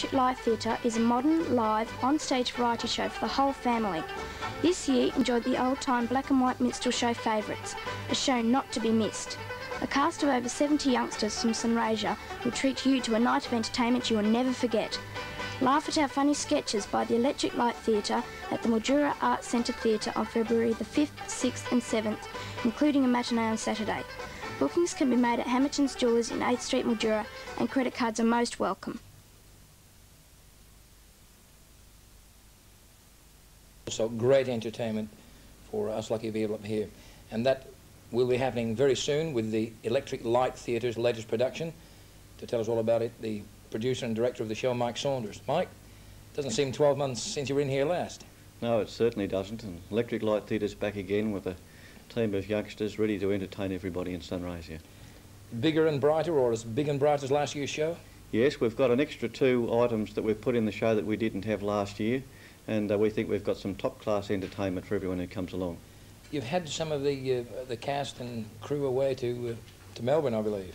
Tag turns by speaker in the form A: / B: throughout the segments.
A: Electric Light Theatre is a modern, live, on-stage variety show for the whole family. This year, enjoy the old-time black and white minstrel show favourites, a show not to be missed. A cast of over 70 youngsters from Sunraysia will treat you to a night of entertainment you will never forget. Laugh at our funny sketches by the Electric Light Theatre at the Mildura Arts Centre Theatre on February the 5th, 6th and 7th, including a matinee on Saturday. Bookings can be made at Hamilton's Jewellers in 8th Street, Mildura, and credit cards are most welcome.
B: Also, great entertainment for us lucky people up here. And that will be happening very soon with the Electric Light Theatre's latest production. To tell us all about it, the producer and director of the show, Mike Saunders. Mike, it doesn't seem 12 months since you were in here last.
C: No, it certainly doesn't. And Electric Light Theatre's back again with a team of youngsters ready to entertain everybody in Sunraysia.
B: Bigger and brighter, or as big and bright as last year's show?
C: Yes, we've got an extra two items that we've put in the show that we didn't have last year, and uh, we think we've got some top-class entertainment for everyone who comes along.
B: You've had some of the uh, the cast and crew away to uh, to Melbourne, I believe.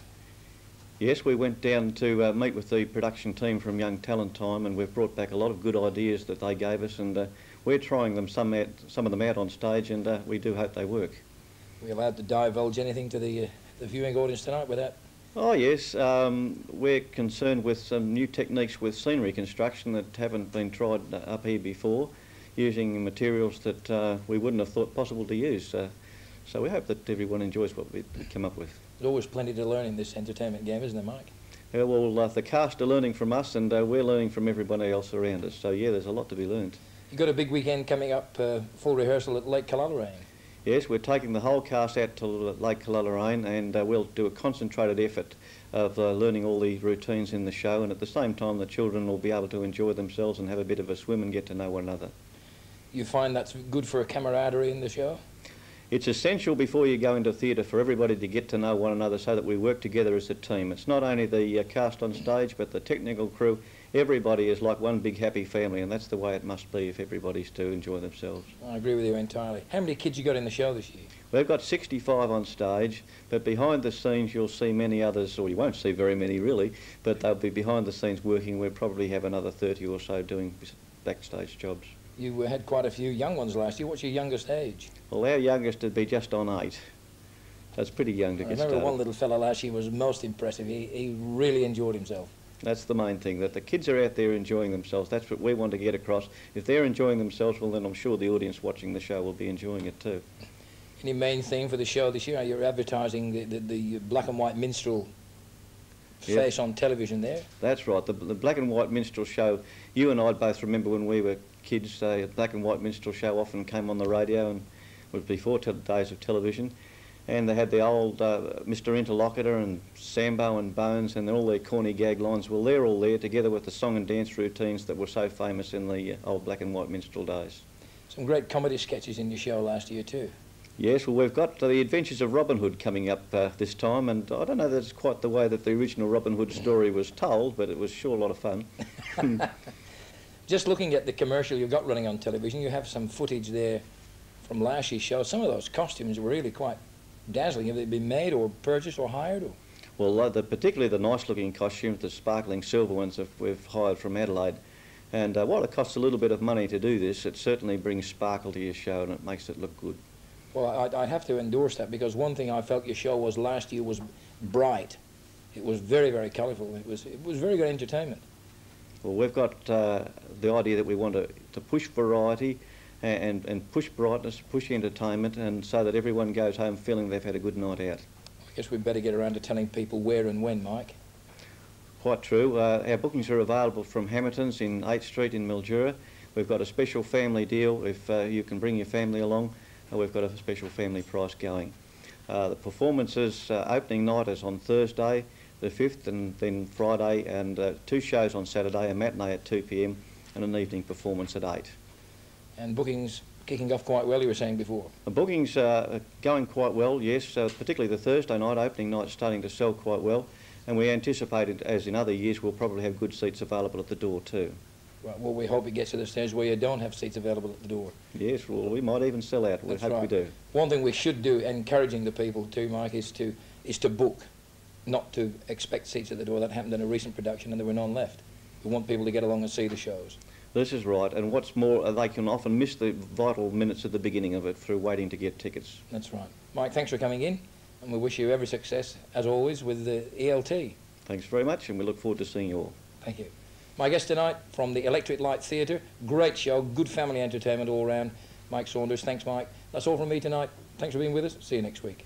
C: Yes, we went down to uh, meet with the production team from Young Talent Time, and we've brought back a lot of good ideas that they gave us, and uh, we're trying them some out, some of them out on stage, and uh, we do hope they work.
B: Are we allowed to divulge anything to the uh, the viewing audience tonight without?
C: Oh yes, um, we're concerned with some new techniques with scenery construction that haven't been tried up here before, using materials that uh, we wouldn't have thought possible to use. Uh, so we hope that everyone enjoys what we come up with.
B: There's always plenty to learn in this entertainment game, isn't there, Mike?
C: Yeah, well, uh, the cast are learning from us, and uh, we're learning from everybody else around us. So yeah, there's a lot to be learned.
B: You've got a big weekend coming up, uh, full rehearsal at Lake Cullulleraine.
C: Yes, we're taking the whole cast out to Lake Cullulleraine and uh, we'll do a concentrated effort of uh, learning all the routines in the show and at the same time the children will be able to enjoy themselves and have a bit of a swim and get to know one another.
B: You find that's good for a camaraderie in the show?
C: It's essential before you go into theatre for everybody to get to know one another so that we work together as a team. It's not only the uh, cast on stage but the technical crew everybody is like one big happy family, and that's the way it must be if everybody's to enjoy themselves.
B: I agree with you entirely. How many kids you got in the show this year?
C: We've got 65 on stage, but behind the scenes you'll see many others, or you won't see very many really, but they'll be behind the scenes working. We'll probably have another 30 or so doing backstage jobs.
B: You had quite a few young ones last year. What's your youngest age?
C: Well, our youngest would be just on eight. That's pretty young to
B: I
C: get
B: remember one little fella last year was most impressive. He, he really enjoyed himself.
C: That's the main thing, that the kids are out there enjoying themselves. That's what we want to get across. If they're enjoying themselves, well, then I'm sure the audience watching the show will be enjoying it too.
B: Any main theme for the show this year? You're advertising the, the, the black and white minstrel
C: Yeah.
B: face on television there.
C: That's right, the, the black and white minstrel show. You and I both remember when we were kids, uh, the black and white minstrel show often came on the radio and was before te- days of television. And they had the old uh, Mr. Interlocutor and Sambo and Bones and all their corny gag lines. Well, they're all there together with the song and dance routines that were so famous in the uh, old black and white minstrel days.
B: Some great comedy sketches in your show last year too.
C: Yes, well, we've got the Adventures of Robin Hood coming up uh, this time, and I don't know that it's quite the way that the original Robin Hood story was told, but it was sure a lot of fun.
B: Just looking at the commercial you've got running on television, you have some footage there from last year's show. Some of those costumes were really quite dazzling. Have they been made or purchased or hired? Or?
C: Well, the, particularly the nice-looking costumes, the sparkling silver ones that we've hired from Adelaide. And uh, while it costs a little bit of money to do this, it certainly brings sparkle to your show and it makes it look good.
B: Well, I, I have to endorse that because one thing I felt your show was last year was bright. It was very, very colourful. It was, it was very good entertainment.
C: Well, we've got uh, the idea that we want to, to push variety and, and push brightness, push entertainment, and so that everyone goes home feeling they've had a good night out.
B: I guess we'd better get around to telling people where and when, Mike.
C: Quite true. Uh, our bookings are available from Hamilton's in 8th Street in Mildura. We've got a special family deal. If uh, you can bring your family along, uh, we've got a special family price going. Uh, the performances, uh, opening night is on Thursday, the 5th, and then Friday, and uh, two shows on Saturday, a matinee at 2pm and an evening performance at 8.
B: And bookings kicking off quite well, you were saying before.
C: The bookings are going quite well, yes, uh, particularly the Thursday night, opening night, starting to sell quite well. And we anticipated, as in other years, we'll probably have good seats available at the door too.
B: Right, well, we hope it gets to the stage where you don't have seats available at the door.
C: Yes, well, we might even sell out. We
B: That's
C: hope we do.
B: One thing we should do, encouraging the people too, Mike, is to is to book, not to expect seats at the door. That happened in a recent production and there were none left. We want people to get along and see the shows.
C: This is right, and what's more, uh, they can often miss the vital minutes at the beginning of it through waiting to get tickets.
B: That's right. Mike, thanks for coming in, and we wish you every success, as always, with the ELT.
C: Thanks very much, and we look forward to seeing you all.
B: Thank you. My guest tonight from the Electric Light Theatre. Great show, good family entertainment all round. Mike Saunders. Thanks, Mike. That's all from me tonight. Thanks for being with us. See you next week.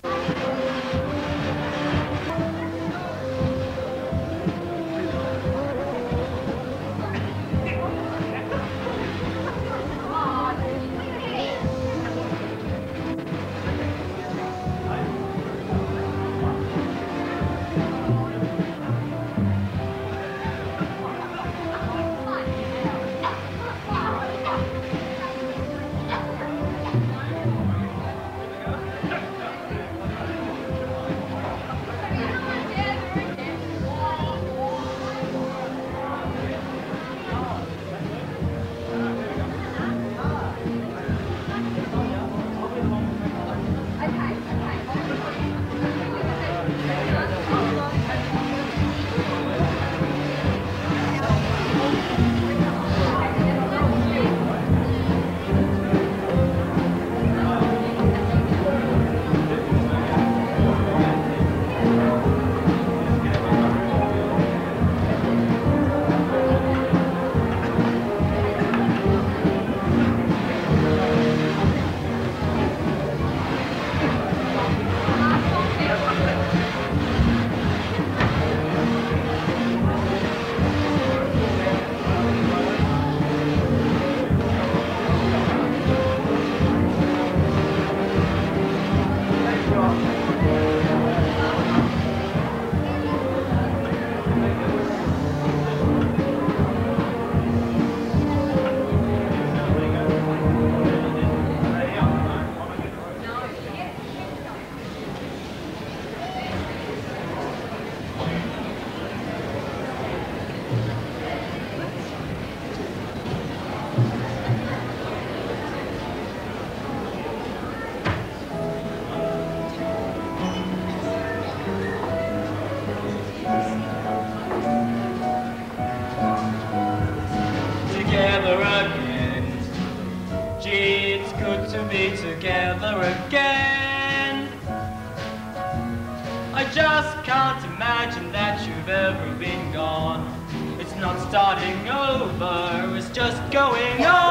D: Not starting over, it's just going on.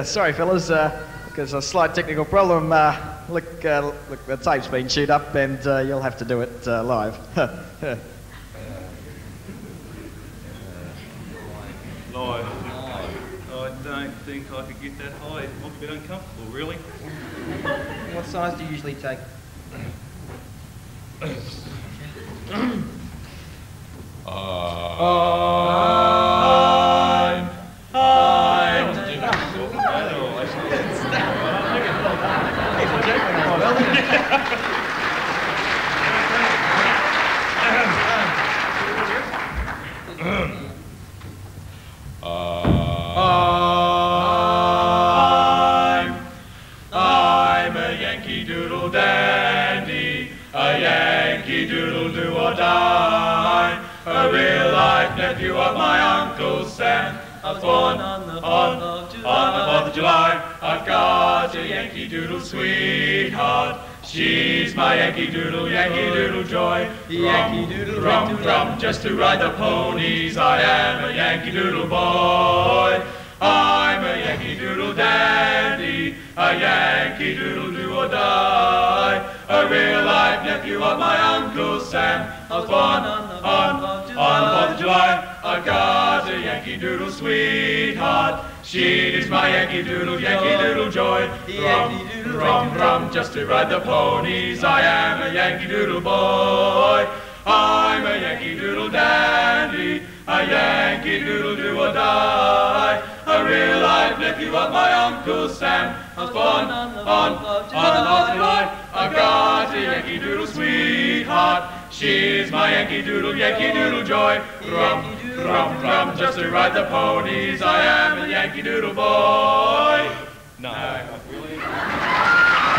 E: Uh, uh, sorry, fellas. Uh, there's a slight technical problem. Uh, look, uh, look, the tape's been chewed up, and uh, you'll have to do it uh, live.
F: Live. I don't think I could get that high. It might be a bit uncomfortable, really.
G: What size do you usually take?
F: I've got a Yankee Doodle sweetheart. She's my Yankee Doodle, Yankee Doodle joy. Yankee Doodle rum, rum, just to ride the ponies. I am a Yankee Doodle boy. I'm a Yankee Doodle dandy, a Yankee Doodle do or die, a real life nephew of my Uncle Sam. I was born on, on, on the 4th of July. I got a Yankee Doodle sweetheart. She is my Yankee Doodle, Yankee Doodle joy. Rum, rum, rum, just to ride the ponies. I am a Yankee Doodle boy. I'm a Yankee Doodle dandy, a Yankee Doodle do or die, a real life nephew of my Uncle Sam. I was born on, on, on the 4th of July. I got a Yankee Doodle sweetheart. She's my Yankee Doodle, Yankee Doodle joy. Rum, rum, rum, just to ride the ponies. I am a Yankee Doodle boy. No, not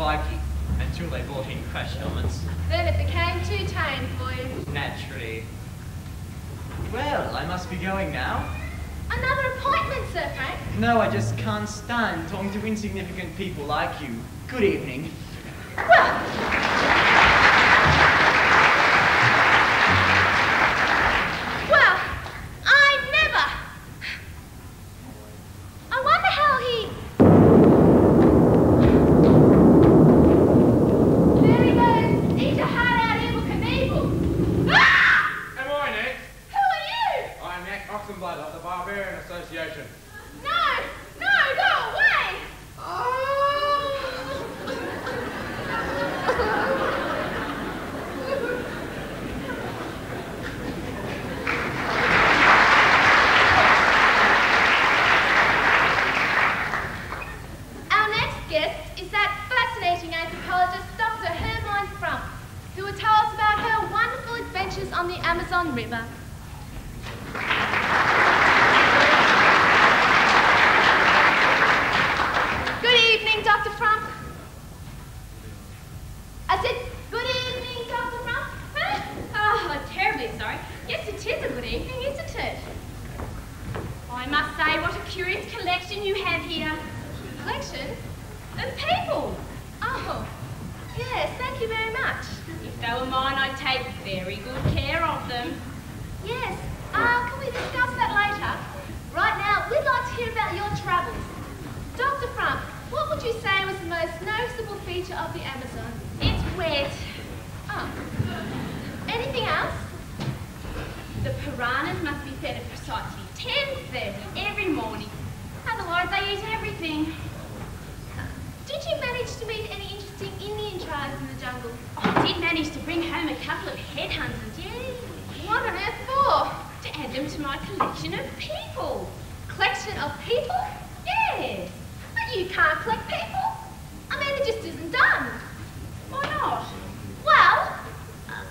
H: I was a
G: bikie until they brought in crash helmets.
H: Then it became too tame for you.
G: Naturally. Well, I must be going now.
H: Another appointment, Sir Frank.
G: No, I just can't stand talking to insignificant people like you. Good evening.
H: Well, I never. I wonder how he. There he goes. Eat a heart out, Evel Knievel. Ah!
F: Am I next?
H: Who are you?
F: I'm Mac Oxenblood of the Barbarian Association.
H: No, no, go away. Our next guest is that fascinating anthropologist, Dr. Hermine Frump, who will tell us about her wonderful adventures on the Amazon River. Good evening, Dr. Frump. I said, good evening, Dr. Frump.
I: Huh? Oh, I'm terribly sorry. Yes, it is a good evening, isn't it? I must say, what a curious collection you have here.
H: Collection?
I: Of people.
H: Oh, yes, thank you very much.
I: If they were mine, I'd take very good care of them.
H: Yes, uh, can we discuss that later? Right now, we'd like to hear about your travels. Dr. Frump, what would you say was the most noticeable feature of the Amazon?
I: It's wet.
H: Oh. Anything else?
I: The piranhas must be fed at precisely 10.30 every morning. Otherwise, they eat everything.
H: Did you manage to meet any interesting Indian tribes in the jungle?
I: Oh, I did manage to bring home a couple of headhunters, yay.
H: What on earth for?
I: To add them to my collection of people.
H: Collection of people?
I: Yes.
H: But you can't collect people. I mean, it just isn't done.
I: Why not?
H: Well, uh,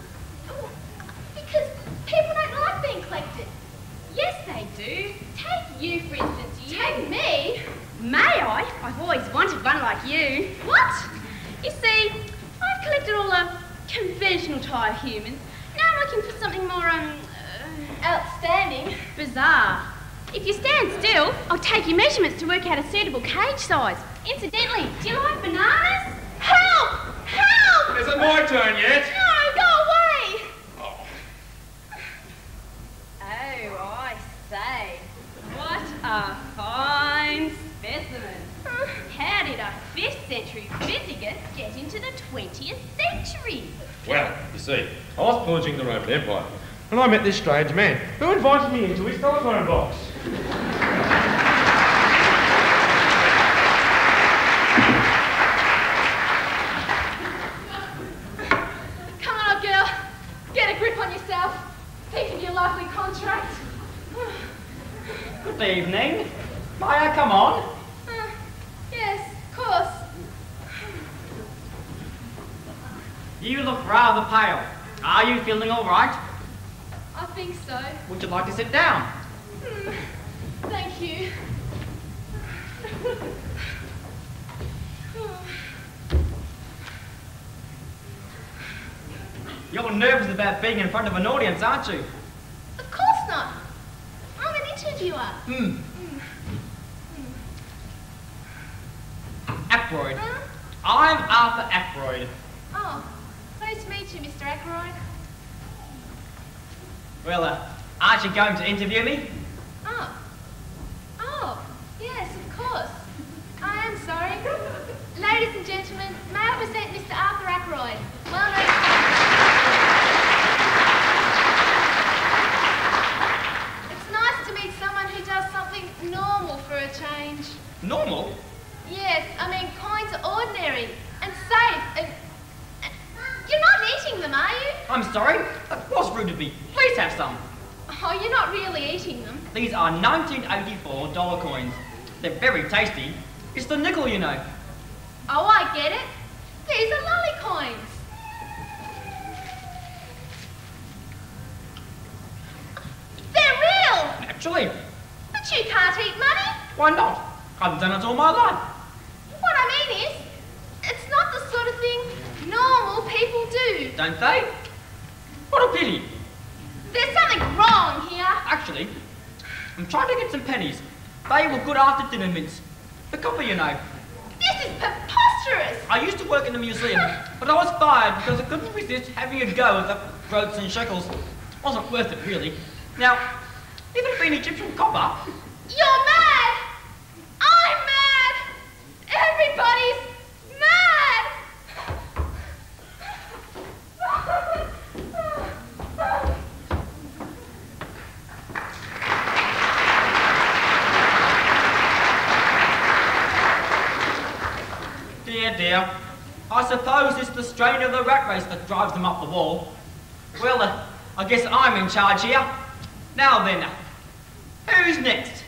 H: because people don't like being collected.
I: Yes, they do. Take you, for instance. You.
H: Take me?
I: May I? I've always wanted one like you.
H: What?
I: You see, I've collected all the conventional type humans. Now I'm looking for something more, um, uh,
H: Outstanding.
I: bizarre. If you stand still, I'll take your measurements to work out a suitable cage size. Incidentally, do you like bananas? Help! Help!
F: Is it my turn yet?
I: No, go away! Oh, I say. What a fine specimen. How did a 5th century Visigoth get into the 20th century?
F: Well, you see, I was pillaging the Roman Empire, and I met this strange man who invited me into his telephone box.
H: Come on, girl. Get a grip on yourself. Think of your lovely contract.
G: Evening. May I come on?
H: Uh, yes, of course.
G: You look rather pale. Are you feeling all right?
H: I think so.
G: Would you like to sit down?
H: Hmm. Thank you.
G: You're nervous about being in front of an audience, aren't you?
H: Of course not. Interviewer.
G: Hmm. Ackroyd.
H: Huh?
G: I'm Arthur Ackroyd.
H: Oh, pleased to meet you, Mr. Ackroyd.
G: Well, uh, aren't you going to interview me?
H: Oh. Oh, yes, of course. I am sorry. Ladies and gentlemen, may I present Mr. Arthur Ackroyd, well known. It's nice to meet someone who does something normal for a change.
G: Normal?
H: Yes, I mean kind of ordinary and safe and... and- You're not eating them, are you?
G: I'm sorry. That was rude of me. Please have some.
H: Oh, you're not really eating them.
G: These are 1984 dollar coins. They're very tasty. It's the nickel, you know.
H: Oh, I get it. These are lolly coins. They're real!
G: Actually,
H: But you can't eat money.
G: why not? I've done it all my life.
H: What I mean is, it's not the sort of thing normal people do.
G: Don't they? What a pity.
H: There's something wrong here.
G: Actually, I'm trying to get some pennies. They were good after dinner mints. The copper, you know.
H: This is preposterous.
G: I used to work in the museum, but I was fired because I couldn't resist having a go at the groats and shekels. Wasn't worth it, really. Now, if it had been Egyptian copper,
H: You're mad. I'm mad. Everybody's mad.
G: dear, dear, I suppose the of the rat race that drives them up the wall. Well, uh, I guess I'm in charge here. Now then, who's next?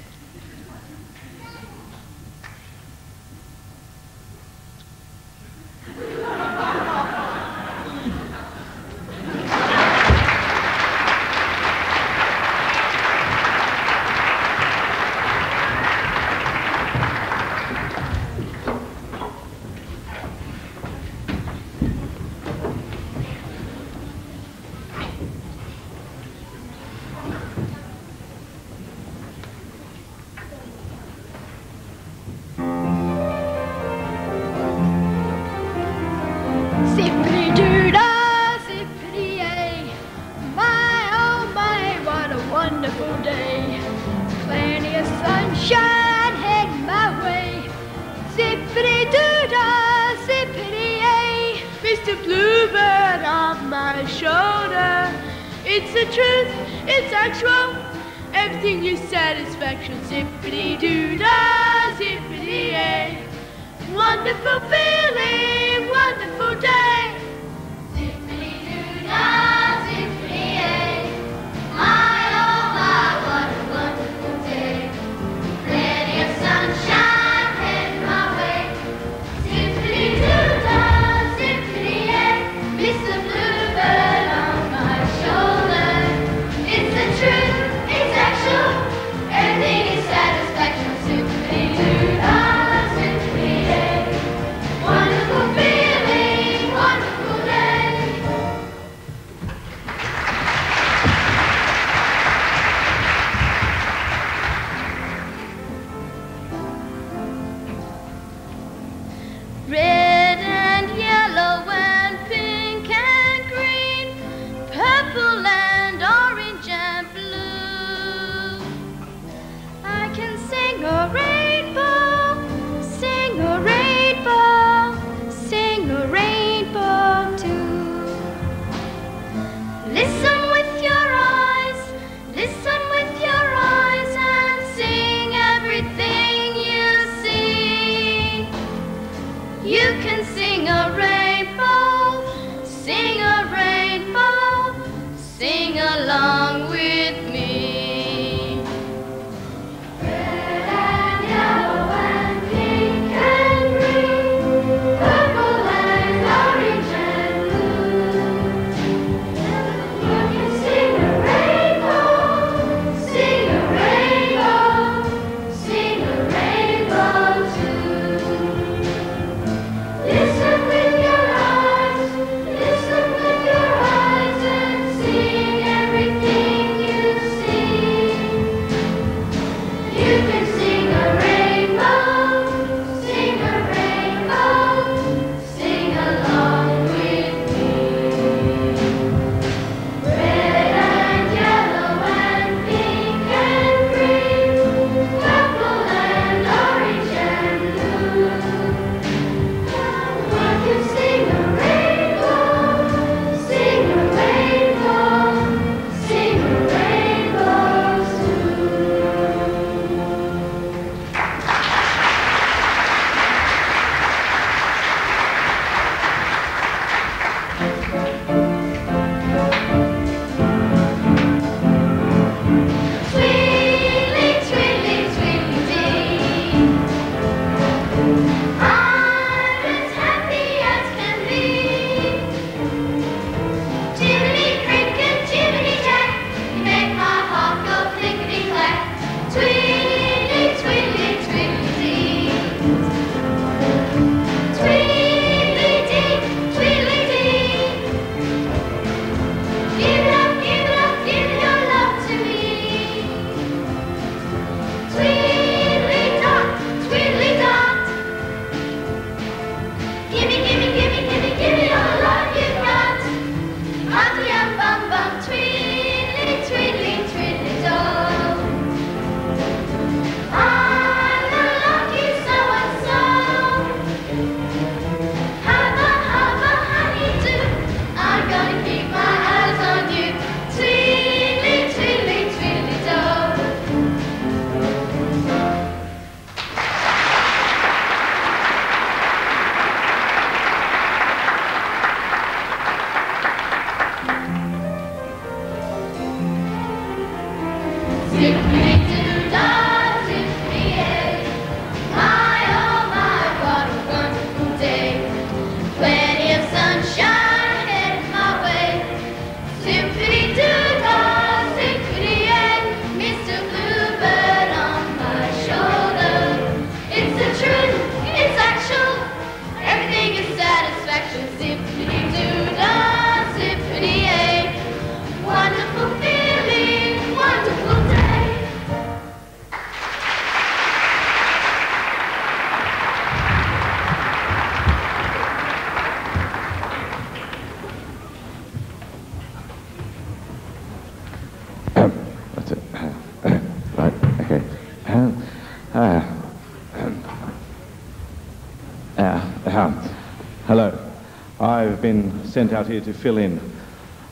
J: Sent out here to fill in.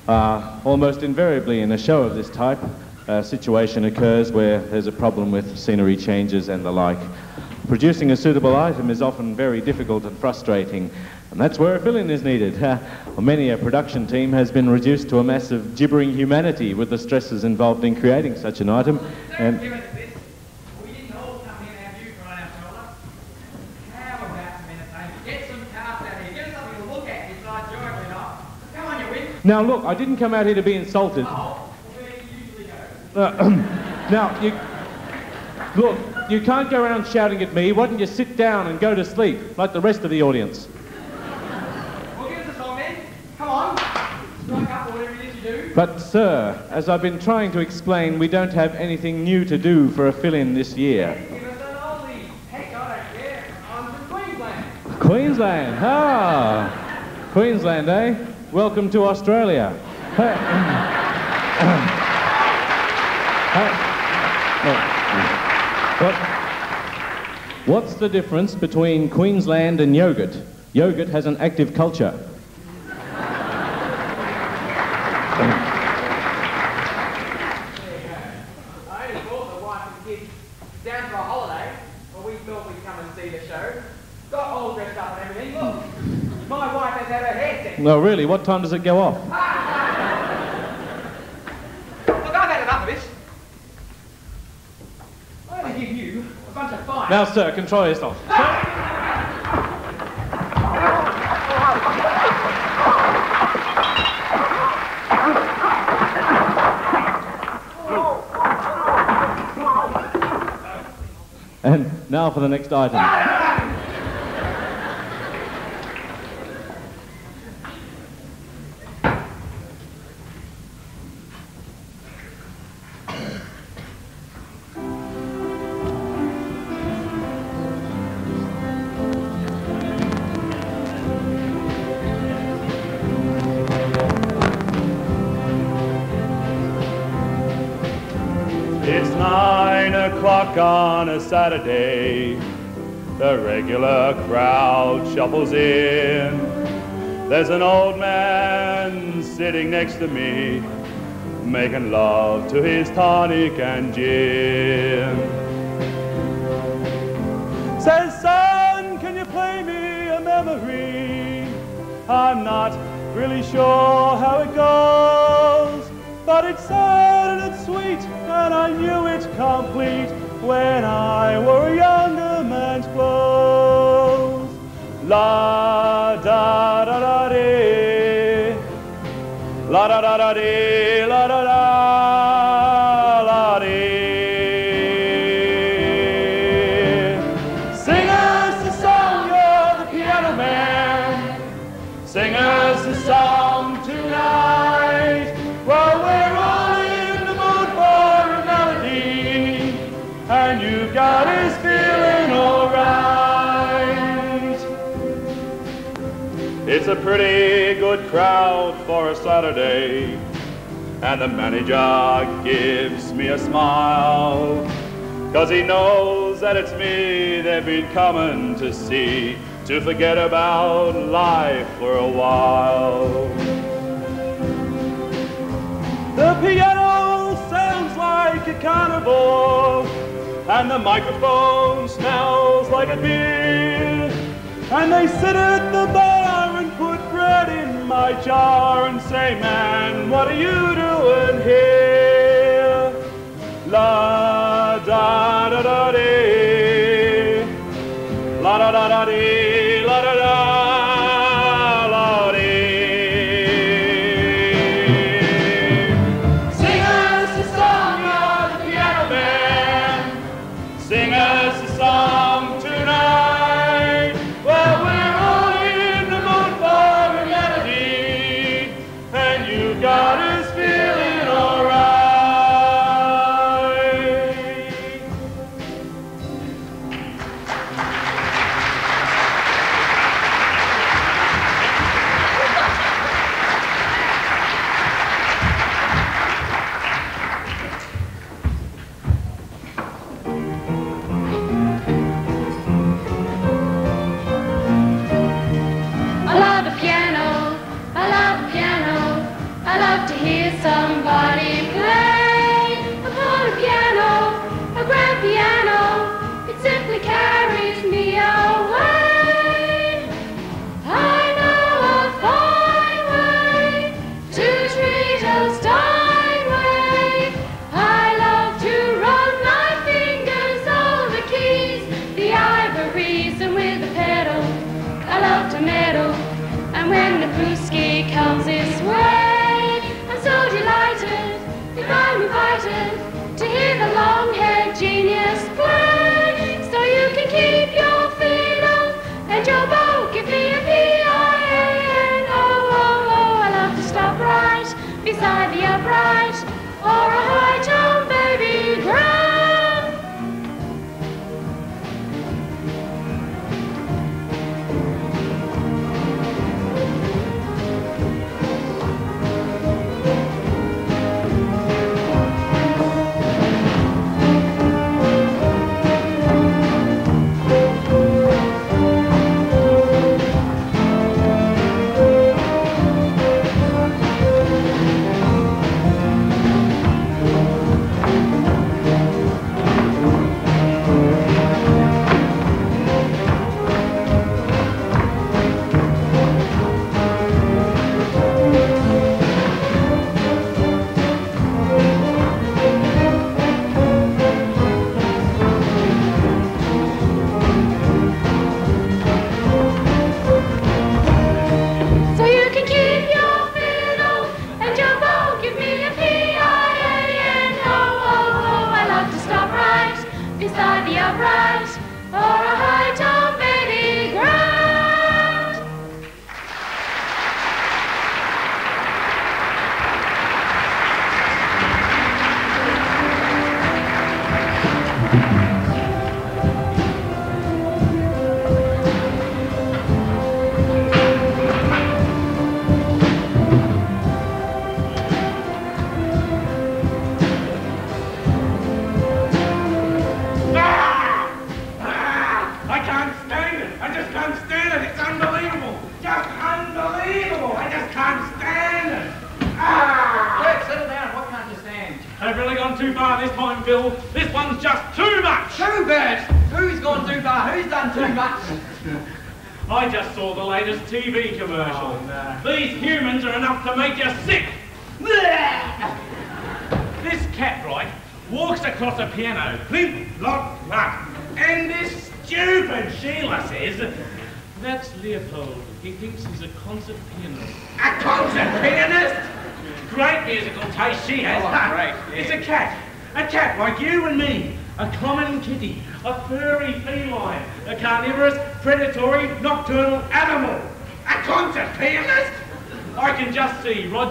J: Uh, almost invariably in a show of this type, a situation occurs where there's a problem with scenery changes and the like. Producing a suitable item is often very difficult and frustrating, and that's where a fill-in is needed. many a production team has been reduced to a mass of gibbering humanity with the stresses involved in creating such an item. And Now, look, I didn't come out here to be insulted. Uh, now, you, look, you can't go around shouting at me. Why don't you sit down and go to sleep like the rest of the audience?
K: Well, give us a song then. Come on. Strike up or whatever it is you do.
J: But, sir, as I've been trying to explain, we don't have anything new to do for a fill-in this year.
K: Give us an Aussie. Heck, I don't care. I'm from Queensland.
J: Queensland, ah. Queensland, eh? Welcome to Australia. What's the difference between Queensland and yogurt? Yogurt has an active culture. No, really, what time does it go off?
K: Look, I've had enough of this. I'm going to give you a bunch of fire.
J: Now, sir, control yourself. Ah! and now for the next item.
L: On a Saturday, the regular crowd shuffles in. There's an old man sitting next to me, making love to his tonic and gin. Says, son, can you play me a memory? I'm not really sure how it goes, but it's sad and it's sweet, and I knew it complete when I wore a younger man's clothes. La da da da dee, la da da da dee, la da pretty good crowd for a Saturday, and the manager gives me a smile, cause he knows that it's me they've been coming to see, to forget about life for a while. The piano sounds like a carnival and the microphone smells like a beer. And they sit at the my jar and say, man, what are you doing here?
M: La da da da dee. La da da da dee.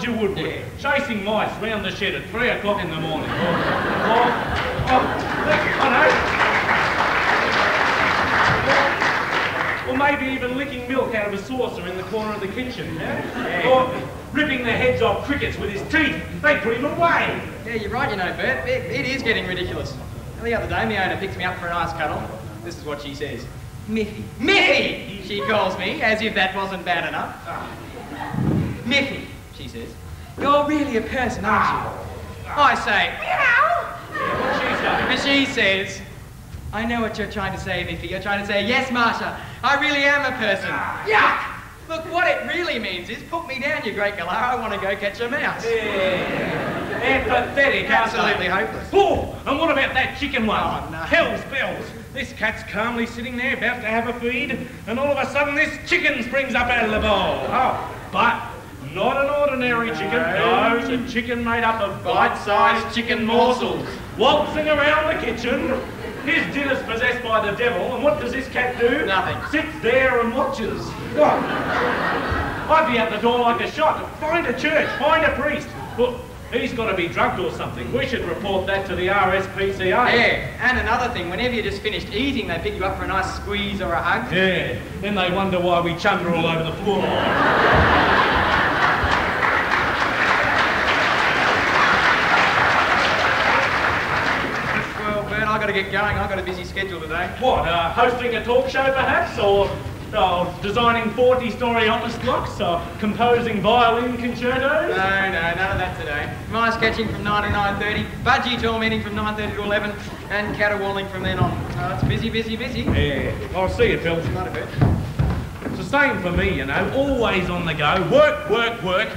M: Roger Woodward chasing mice round the shed at three o'clock in the morning. Or, or, or, I know. Or maybe even licking milk out of a saucer in the corner of the kitchen. yeah? Or ripping the heads off crickets with his teeth. They put him away.
K: Yeah, you're right, you know, Bert. It, it is getting ridiculous. And the other day, my owner picked me up for a nice cuddle. This is what she says. Miffy. Miffy! She calls me, as if that wasn't bad enough. Ah. Miffy, You're really a person, aren't you? Ah. I say, meow. And she says, I know what you're trying to say, Miffy. You're trying to say, yes, Marsha, I really am a person. Ah. Yuck! Look, what it really means is, put me down, you great galah. I want to go catch a mouse.
J: They're pathetic.
N: Absolutely hopeless.
J: Oh, and what about that chicken one? Oh, Hell's bells. This cat's calmly sitting there about to have a feed, and all of a sudden this chicken springs up out of the bowl. Oh, but not an ordinary chicken. No, it's a chicken made up of bite-sized chicken morsels, waltzing around the kitchen. His dinner's possessed by the devil, and what does this cat do?
N: Nothing.
J: Sits there and watches. Oh, I'd be out the door like a shot. Find a church, find a priest. Well, he's got to be drugged or something. We should report that to the RSPCA.
K: Yeah, and another thing, whenever you just finished eating, they pick you up for a nice squeeze or a hug.
J: Yeah, then they wonder why we chunder all over the floor.
K: Well, Bert, I've got to get going. I've got a busy schedule today.
J: What, uh, hosting a talk show perhaps? Or oh, designing 40-storey office blocks? Or composing violin concertos?
K: No, no, none of that today. Mice catching from 9 to 9.30, budgie tormenting from 9.30 to 11, and caterwauling from then on. So it's busy, busy, busy.
J: Yeah, I'll see you, Phil.
K: Not a bit.
J: It's the same for me, you know, always on the go. Work, work, work.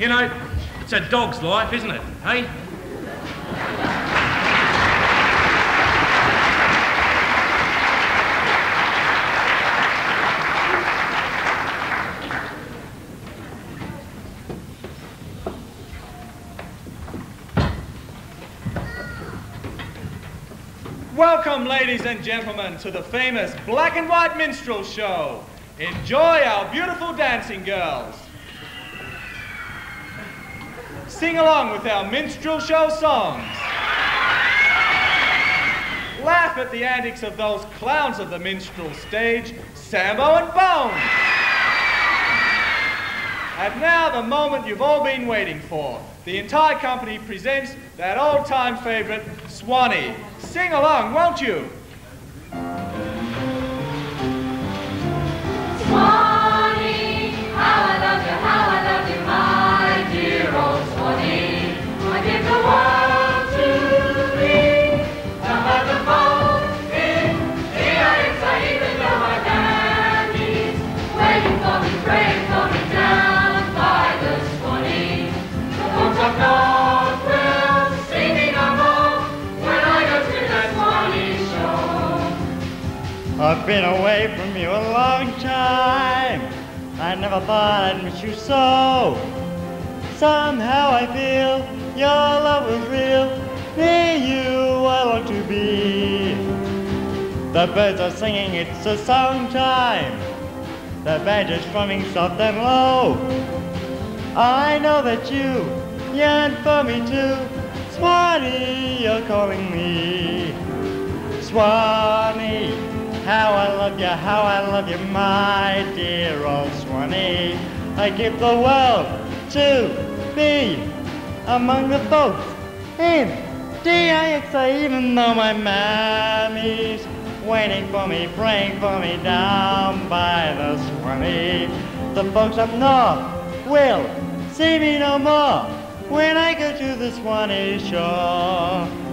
J: You know, it's a dog's life, isn't it? Hey?
O: Welcome, ladies and gentlemen, to the famous Black and White Minstrel Show. Enjoy our beautiful dancing girls. Sing along with our minstrel show songs. Laugh at the antics of those clowns of the minstrel stage, Sambo and Bones. And now the moment you've all been waiting for. The entire company presents that old-time favorite, Swanee. Sing along, won't you?
M: Swanee, how I love you, how I love you, my dear old Swanee. I give the world
P: I've been away from you a long time. I never thought I'd miss you so. Somehow I feel your love was real. Near you I long to be. The birds are singing, it's a song time. The band is strumming soft and low. I know that you yearn for me too. Swanee, you're calling me. Swanee, how I love you, how I love you, my dear old Swanee. I give the world to be among the folks in DIX. I even though my mammy's waiting for me, praying for me down by the Swanee. The folks up north will see me no more when I go to the Swanee shore.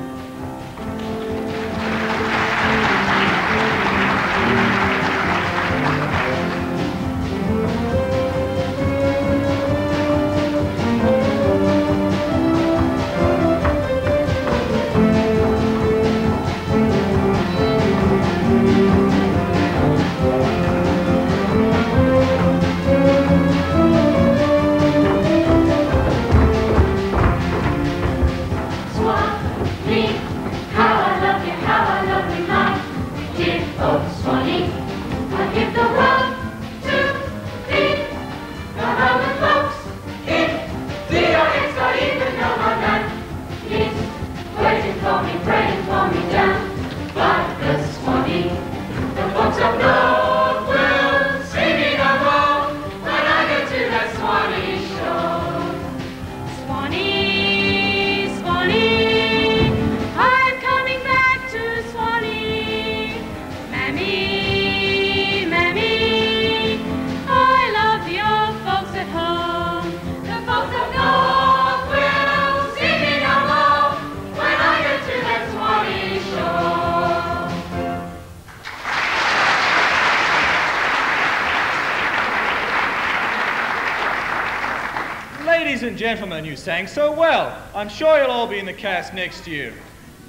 D: Gentlemen, you sang so well. I'm sure you'll all be in the cast next year.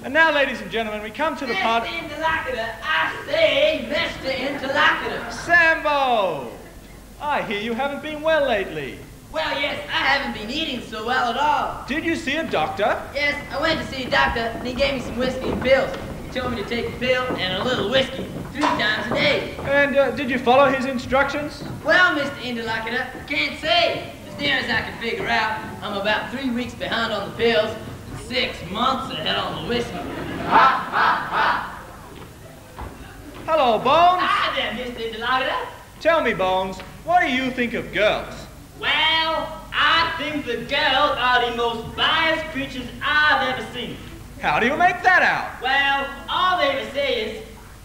D: And now, ladies and gentlemen, we come to the part.
Q: Mr. Interlocutor, I say, Mr. Interlocutor.
D: Sambo! I hear you haven't been well lately.
Q: Well, yes, I haven't been eating so well at all.
D: Did you see a doctor?
Q: Yes, I went to see a doctor, and he gave me some whiskey and pills. He told me to take a pill and a little whiskey three times a day.
D: And uh, did you follow his instructions?
Q: Well, Mr. Interlocutor, I can't say. As near as I can figure out, I'm about three weeks behind on the pills and six months ahead on the whiskey. Ha, ha, ha.
D: Hello, Bones.
Q: Hi there, Mr. Interlocutor.
D: Tell me, Bones, what do you think of girls?
G: Well, I think the girls are the most biased creatures I've ever seen.
D: How do you make that out?
G: Well, all they ever say is,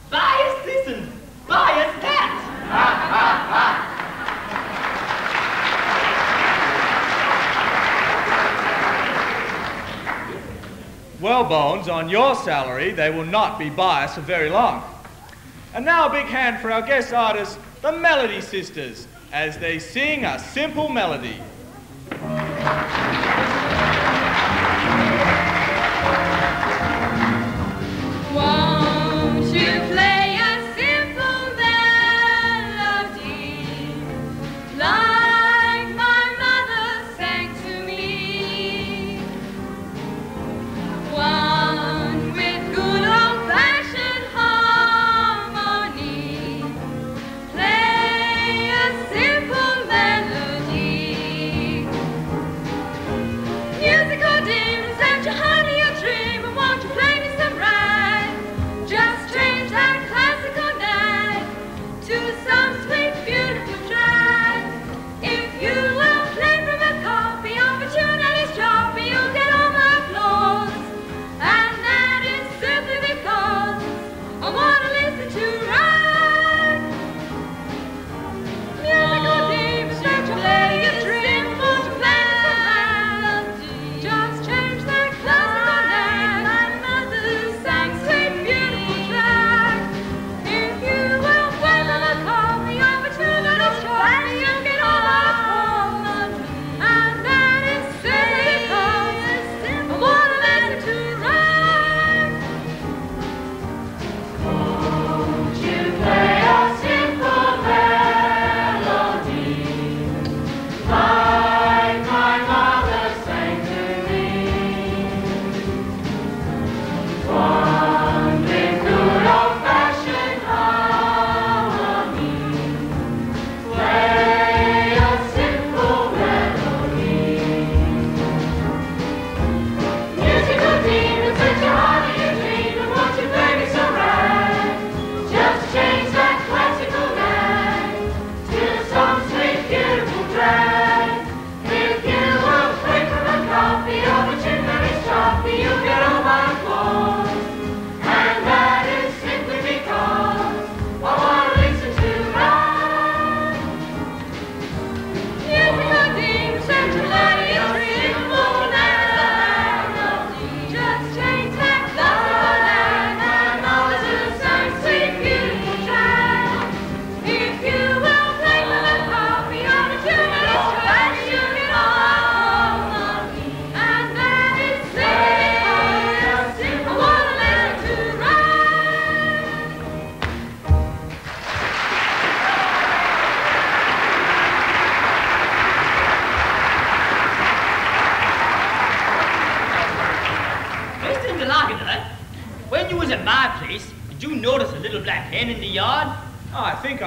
G: bias this and bias that.
D: Well, Well bones, on your salary, they will not be biased for very long. And now a big hand for our guest artists, the Melody Sisters, as they sing a simple melody.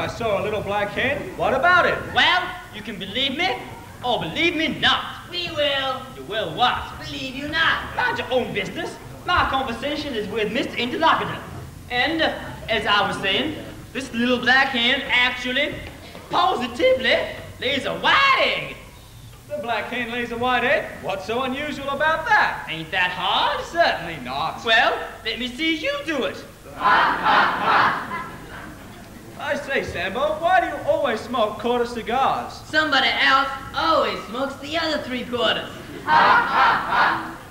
R: I
D: saw a little black hen. What about it?
G: Well, you can believe me or believe me not.
Q: We will.
G: You will what?
Q: Believe you not.
G: Mind your own business. My conversation is with Mr. Interlocutor. And, uh, as I was saying, this little black hen actually, positively, lays a white egg.
D: The black hen lays a white egg. What's so unusual about that?
G: Ain't that hard?
D: Certainly not.
G: Well, let me see you do it.
D: I say, Sambo, why do you always smoke quarter cigars?
Q: Somebody else always smokes the other three quarters.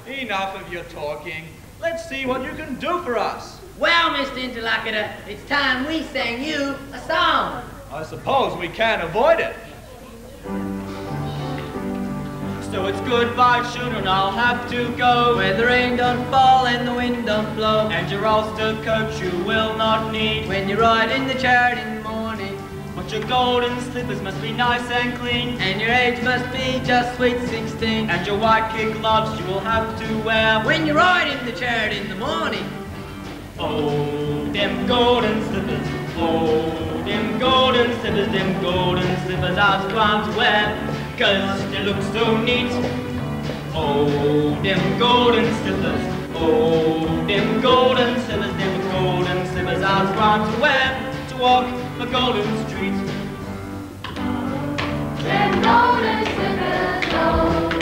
D: Enough of your talking. Let's see what you can do for us.
Q: Well, Mr. Interlocutor, it's time we sang you a song.
D: I suppose we can't avoid it.
G: So it's goodbye, children, I'll have to go.
Q: Where the rain don't fall and the wind don't blow.
G: And your Ulster coat you will not need.
Q: When you ride in the chariot in the morning.
G: But your golden slippers must be nice and clean.
Q: And your age must be just sweet 16.
G: And your white kid gloves you will have to wear.
Q: When you ride in the chariot in the morning.
G: Oh, them golden slippers. Oh, them golden slippers, them golden slippers trying to wear. Cause they look so neat. Oh, them golden slippers. Oh, them golden slippers, them golden slippers trying to wear to walk the golden street.
S: Them golden slippers,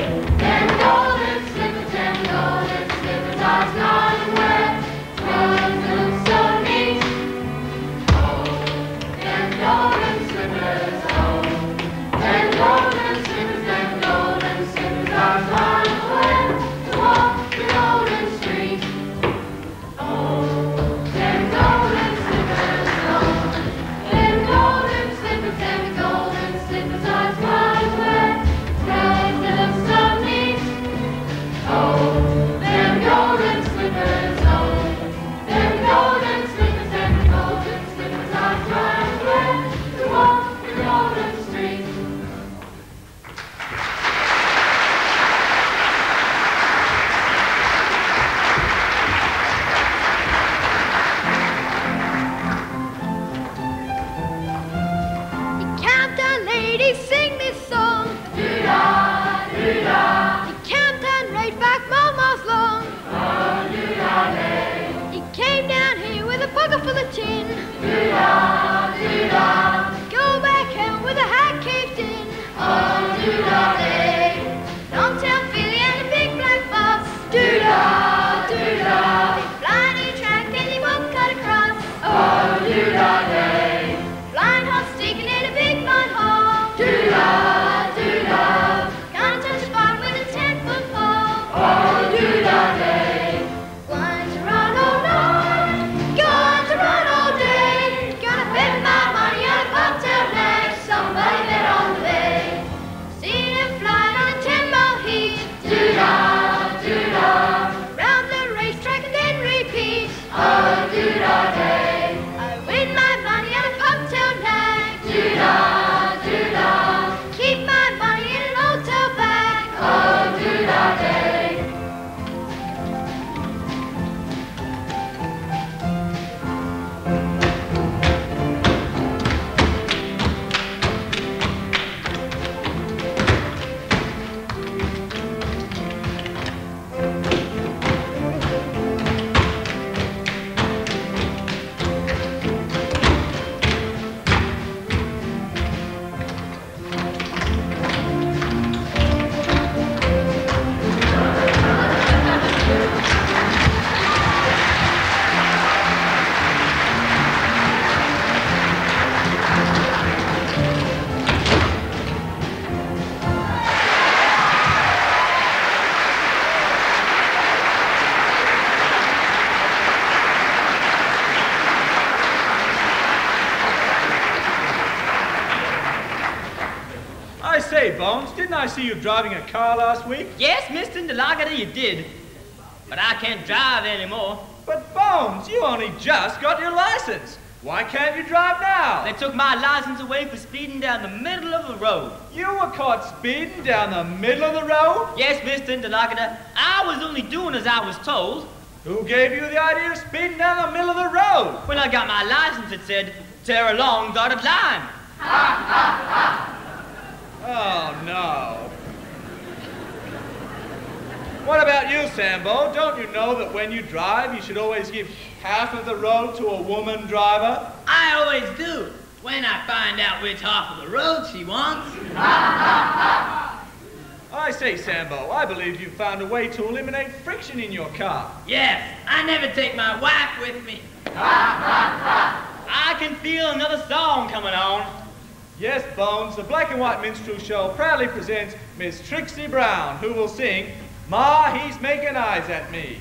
L: didn't I see you driving a car last week?
G: Yes, Mr. DeLagata, you did. But I can't drive anymore.
L: But Bones, you only just got your license. Why can't you drive now?
G: They took my license away for speeding down the middle of the road.
L: You were caught speeding down the middle of the road?
G: Yes, Mr. DeLagata, I was only doing as I was told.
L: Who gave you the idea of speeding down the middle of the road?
G: When I got my license, it said, tear along dotted line.
L: Oh, no. What about you, Sambo? Don't you know that when you drive, you should always give half of the road to a woman driver?
Q: I always do. When I find out which half of the road she wants.
L: I say, Sambo, I believe you've found a way to eliminate friction in your car.
Q: Yes, I never take my wife with me.
G: I can feel another song coming on.
L: Yes, Bones, the Black and White Minstrel Show proudly presents Miss Trixie Brown, who will sing Ma, He's Making Eyes at Me.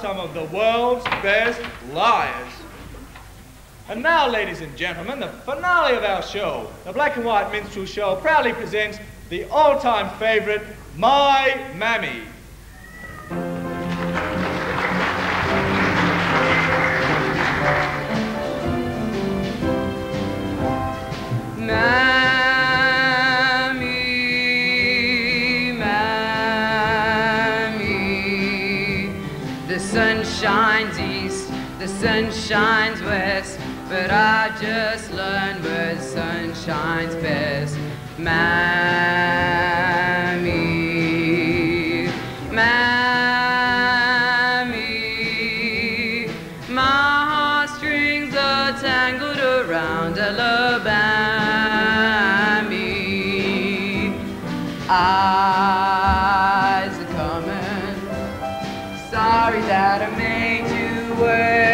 O: some of the world's best liars. And now, ladies and gentlemen, the finale of our show, the Black and White Minstrel Show, proudly presents the all-time favorite, My Mammy.
D: Now. shines east, the sun shines west, but I just learned where the sun shines best. Mammy. sorry that I made you wait.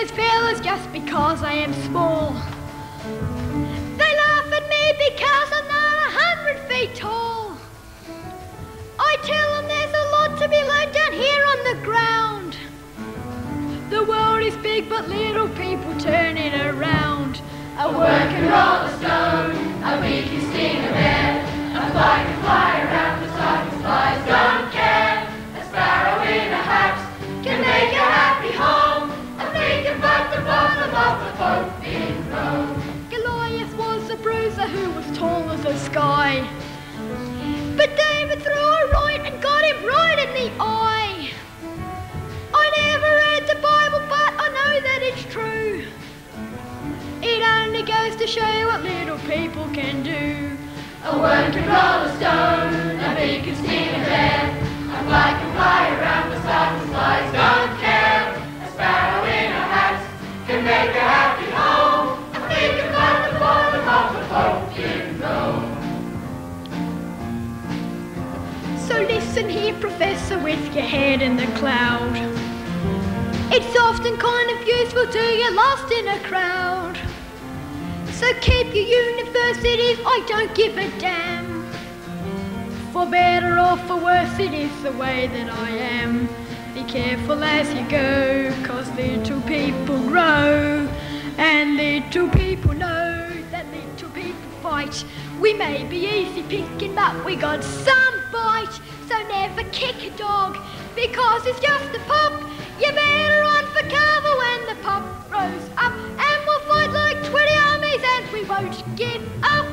S: Those fellas, just because I am small. They laugh at me because I'm not a hundred feet tall. I tell them there's a lot to be learned down here on the ground. The world is big, but little people turn it around.
M: A worm can roll a stone, a bee can sting a bear, a fly can fly around the stars, flies don't care. A sparrow in a hat can make a happy bite the bottom of the boat in Rome.
S: Goliath was a bruiser who was tall as the sky. But David threw a right and got him right in the eye. I never read the Bible, but I know that it's true. It only goes to show you what little people can do.
M: A worm can roll a stone, a bee can sting a bear, a fly can fly around the sun, flies don't
S: So listen here, Professor, with your head in the cloud. It's often kind of useful to get lost in a crowd. So keep your universities, I don't give a damn. For better or for worse, it is the way that I am careful as you go, cause little people grow, and little people know that little people fight. We may be easy picking, but we got some bite, so never kick a dog, because it's just a pup. You better run for cover when the pup grows up, and we'll fight like 20 armies, and we won't give up.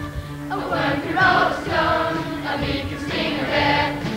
M: A world of stone, a beacon stinger
T: there.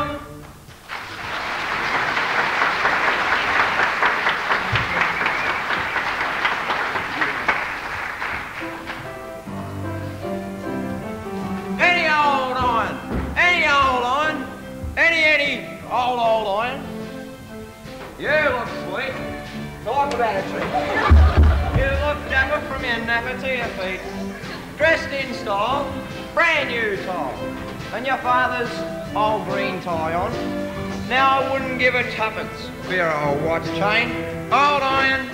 T: Old old iron, You look sweet. Talk about it. you look dapper from your napper to your feet. Dressed in style, brand new tie. And your father's old green tie on. Now I wouldn't give a tuppence for your old watch chain. Old iron,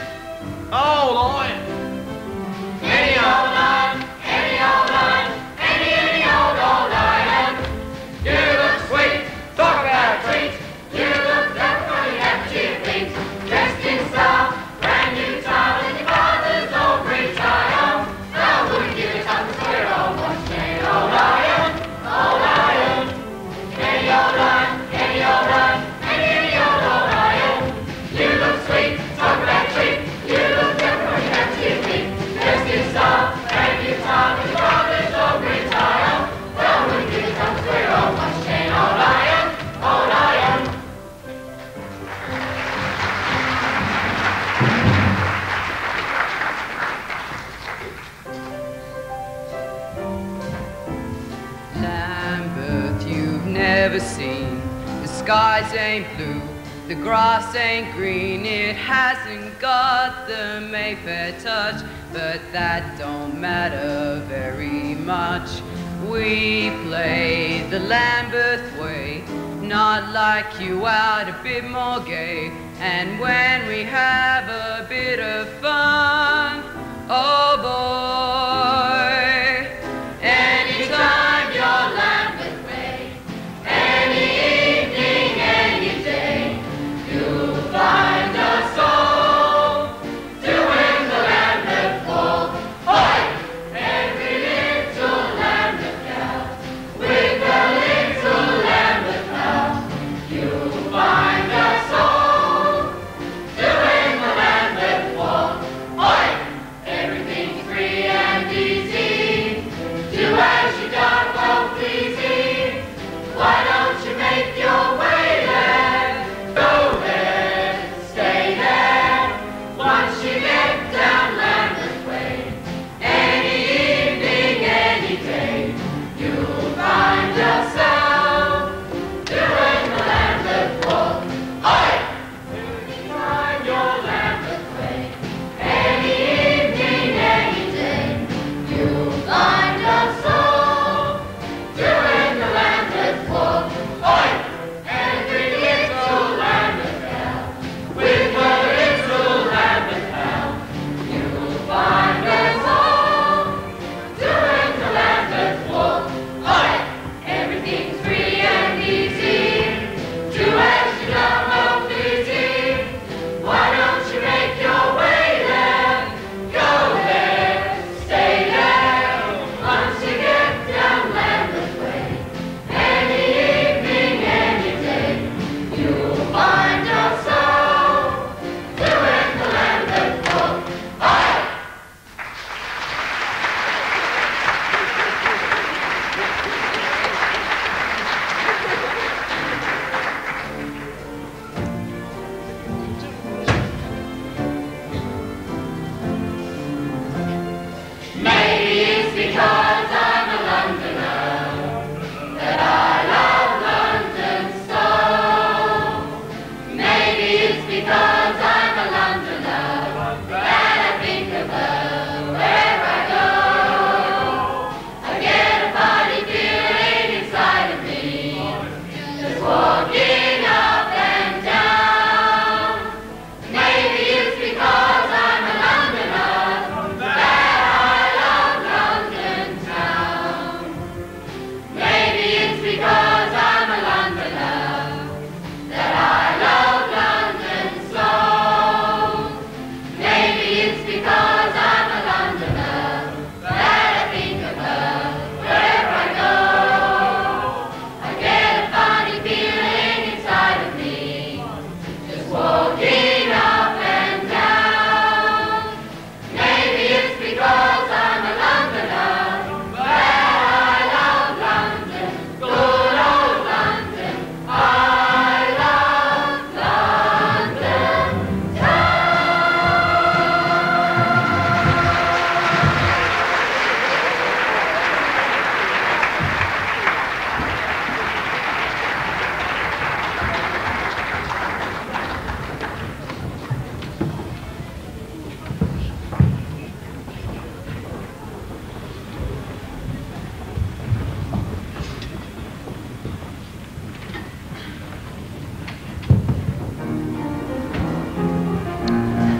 T: old iron.
M: Any old iron, any old iron.
D: skies ain't blue, the grass ain't green, it hasn't got the Mayfair touch, but that don't matter very much. We play the Lambeth way, not like you out, a bit more gay, and when we have a bit of fun, oh boy.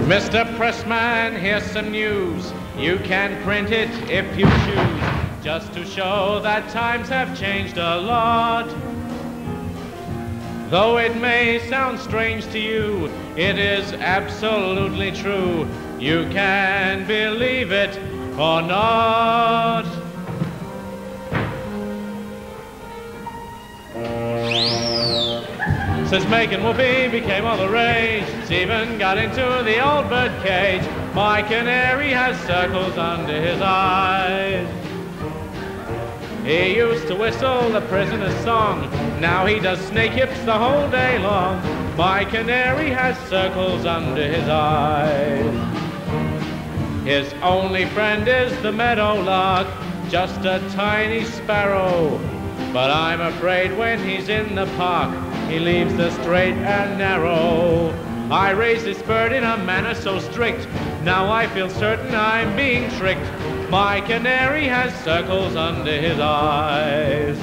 J: Mr. Pressman, here's some news. You can print it if you choose, just to show that times have changed a lot. Though it may sound strange to you, it is absolutely true. You can believe it or not. Since making whoopee became all the rage, Stephen got into the old bird cage. My canary has circles under his eyes. He used to whistle the prisoner's song. Now he does snake hips the whole day long. My canary has circles under his eyes. His only friend is the meadowlark, just a tiny sparrow. But I'm afraid when he's in the park, he leaves the straight and narrow. I raise this bird in a manner so strict. Now I feel certain I'm being tricked. My canary has circles under his eyes.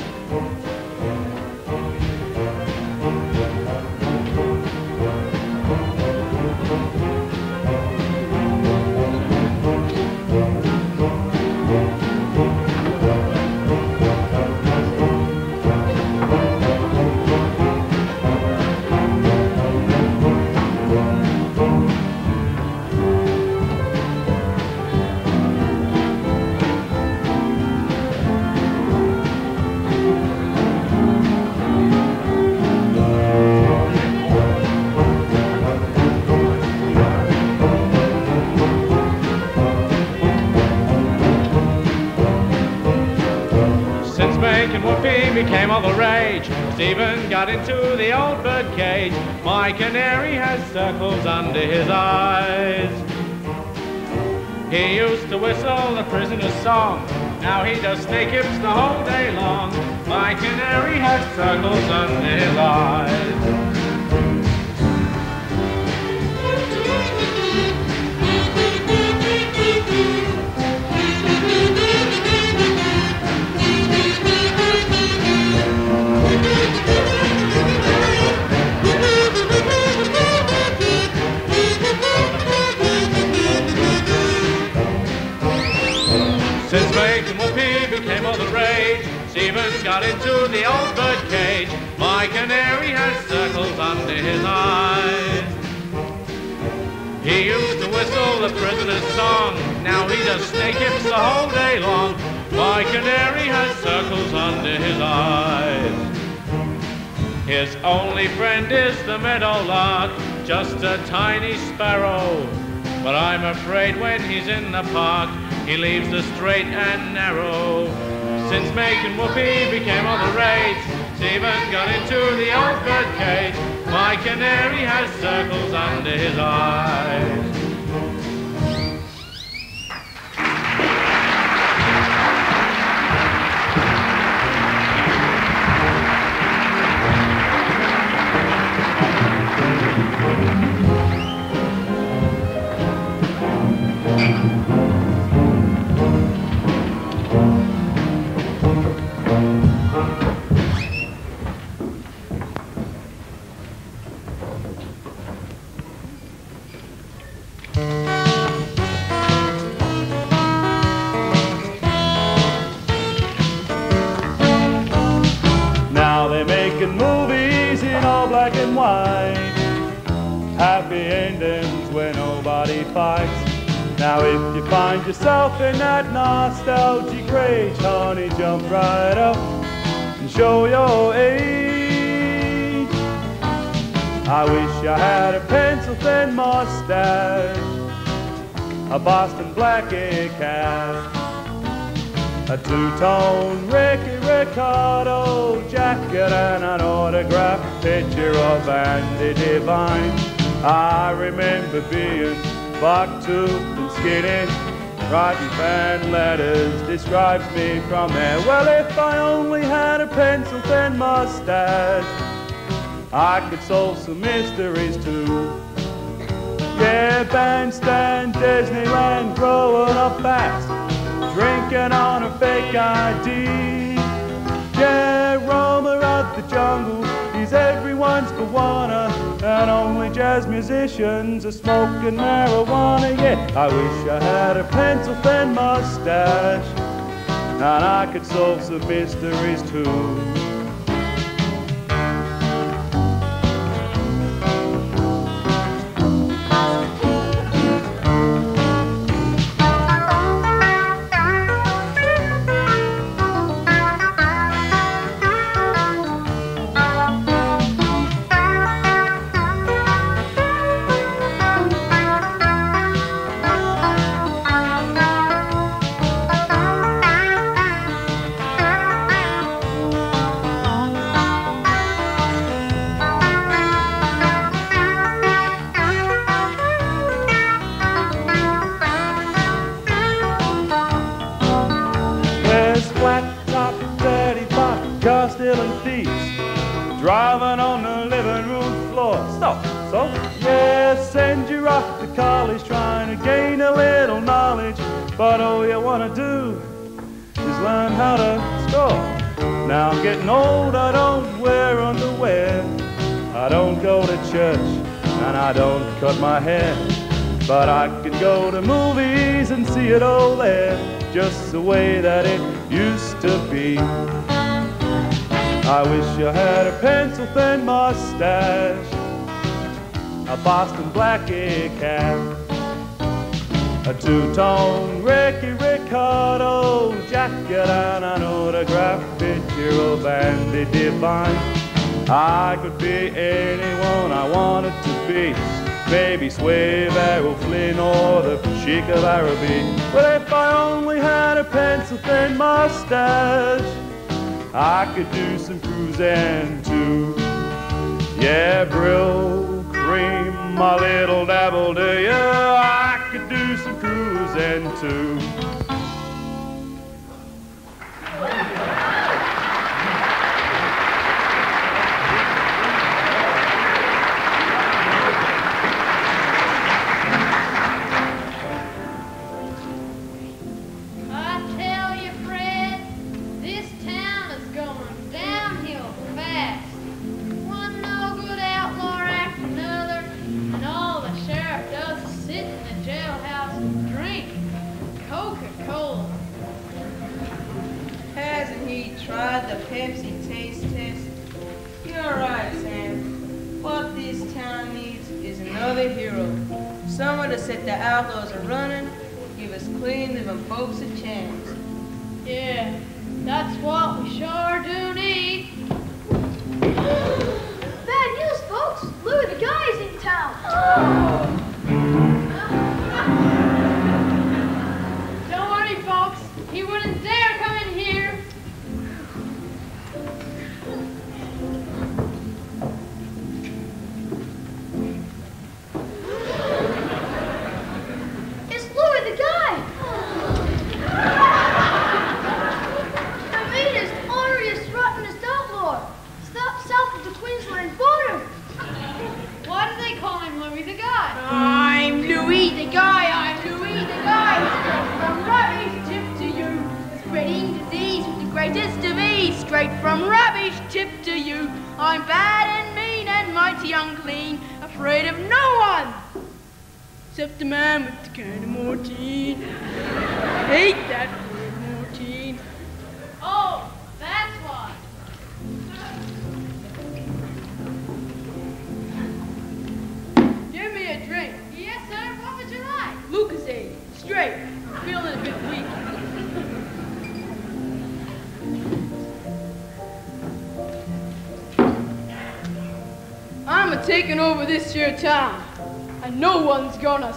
J: All the rage, Stephen got into the old bird cage. My canary has circles under his eyes. He used to whistle the prisoner's song. Now he does snake hips the whole day long. My canary has circles under his eyes. Got into the old bird cage. My canary has circles under his eyes. He used to whistle the prisoner's song. Now he does snake hips the whole day long. My canary has circles under his eyes. His only friend is the meadowlark, just a tiny sparrow. But I'm afraid when he's in the park, he leaves the straight and narrow. Since making whoopee became all the rage, Stephen got into the old bird cage. My canary has circles under his eyes.
L: A two-tone Ricky Ricardo jacket and an autographed picture of Andy Devine. I remember being buck-toothed and skinny, writing fan letters describes me from there. Well, if I only had a pencil-thin mustache, I could solve some mysteries too. Yeah, bandstand, Disneyland, growing up fast, drinking on a fake ID. Yeah, Ramar of the jungle, he's everyone's bwana, and only jazz musicians are smoking marijuana. Yeah, I wish I had a pencil thin mustache, and I could solve some mysteries too. me. If I only had a pencil thin mustache, I could do some cruising too. Yeah, Brylcreem, my little dabble do you. I could do some cruising too.
U: set the algos and running, over this here town, and no one's gonna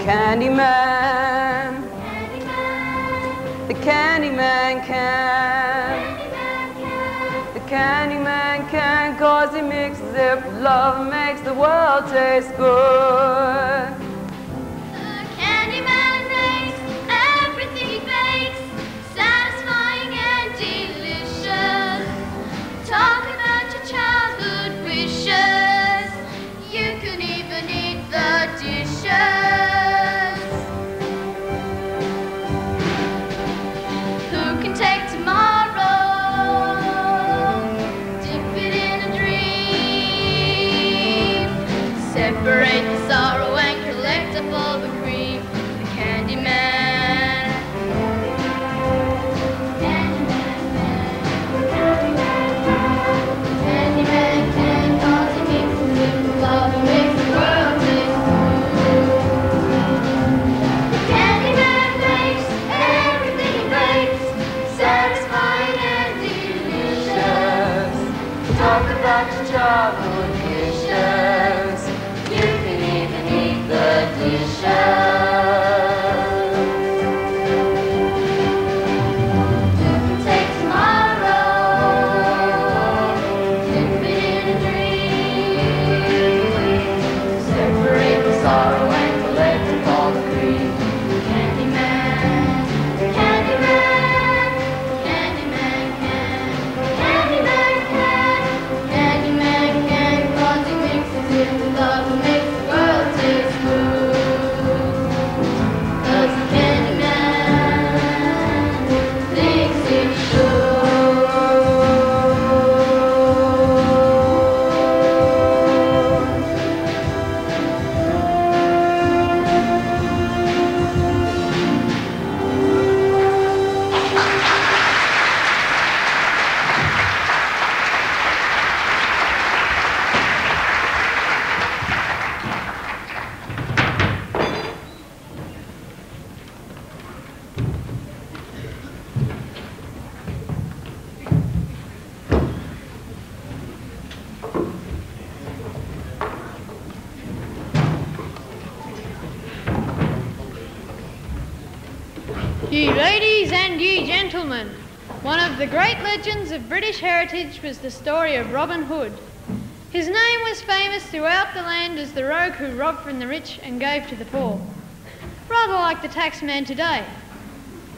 S: The
M: candy man, the candy man can. The candy man can cause he mixes it love makes the world taste good.
V: British heritage was the story of Robin Hood. His name was famous throughout the land as the rogue who robbed from the rich and gave to the poor. Rather like the taxman today,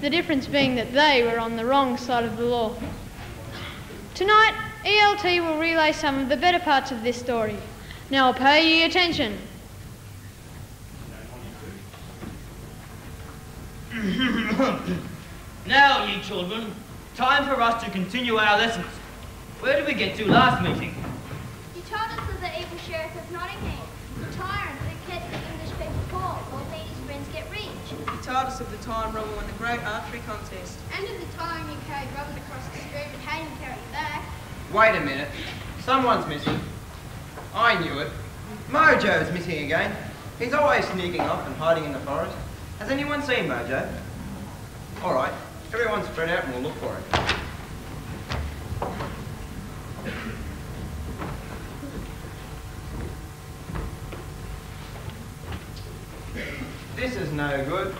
V: the difference being that they were on the wrong side of the law. Tonight, ELT will relay some of the better parts of this story. Now I'll pay ye attention.
G: now, ye children, time for us to continue our lessons. Where did we get to last meeting?
W: You told us of the evil sheriff of Nottingham, the tyrant who kept the English people poor while made his friends get rich.
X: He told us of the time Robin won the great archery contest.
H: And of the time you carried Robin across the stream and had him carry it back.
T: Wait a minute. Someone's missing. I knew it. Mojo's missing again. He's always sneaking off and hiding in the forest. Has anyone seen Mojo? All right. Everyone spread out and we'll look for him. This is no good.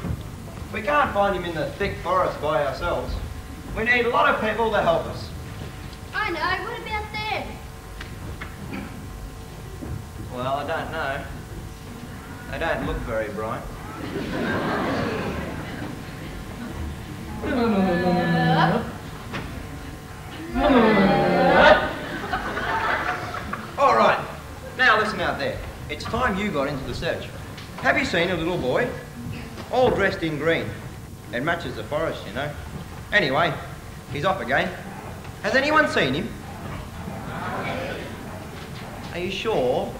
T: We can't find him in the thick forest by ourselves. We need a lot of people to help us.
H: I know, what about them?
T: Well, I don't know. They don't look very bright. All right. Now listen out there. It's time you got into the search. Have you seen a little boy? All dressed in green. It matches the forest, you know. Anyway, he's off again. Has anyone seen him? Are you sure?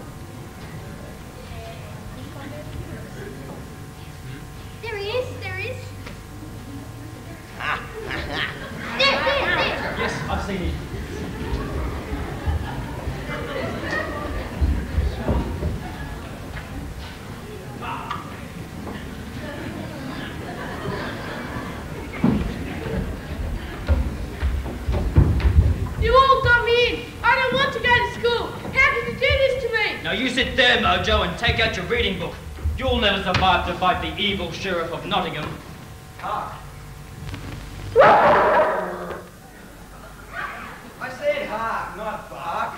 G: Mojo, and take out your reading book. You'll never survive to fight the evil sheriff of Nottingham. Hark.
T: I said hark, not bark.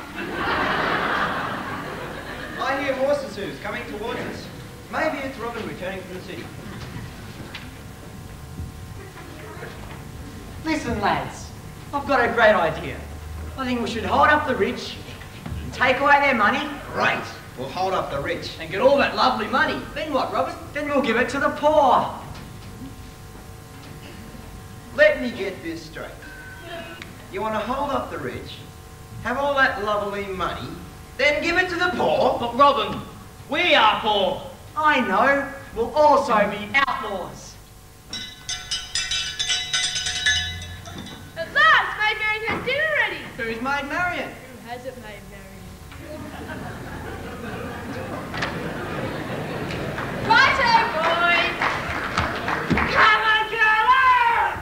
T: I hear horses' hooves coming towards us. Maybe it's Robin returning from the city.
K: Listen, lads, I've got a great idea. I think we should hold up the rich, take away their money.
T: Right, we'll hold up the rich.
K: And get all that lovely money. Then what, Robert? Then we'll give it to the poor.
T: Let me get this straight. You want to hold up the rich, have all that lovely money, then give it to the poor?
G: But Robin, we are poor.
K: I know. We'll also be outlaws.
U: At last, Maid Marian has dinner ready.
T: Who's Maid Marian?
U: Who has it, Maid Marian?
H: Righto, boys.
U: Come on, girls!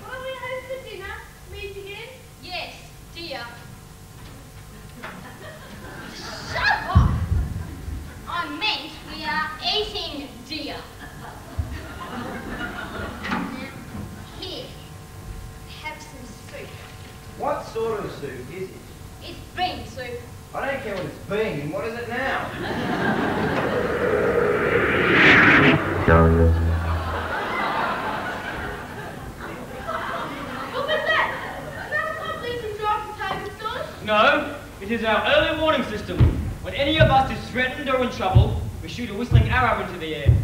H: What are we having for dinner? Meat again? Yes, dear. Shut up! I meant we are eating deer. Here, have some soup.
T: What sort of soup is it?
H: It's bean soup.
T: I don't care what it's been. What is it now?
U: What was that? Another complete and drop potato sauce?
G: No, it is our early warning system. When any of us is threatened or in trouble, we shoot a whistling arrow into the air.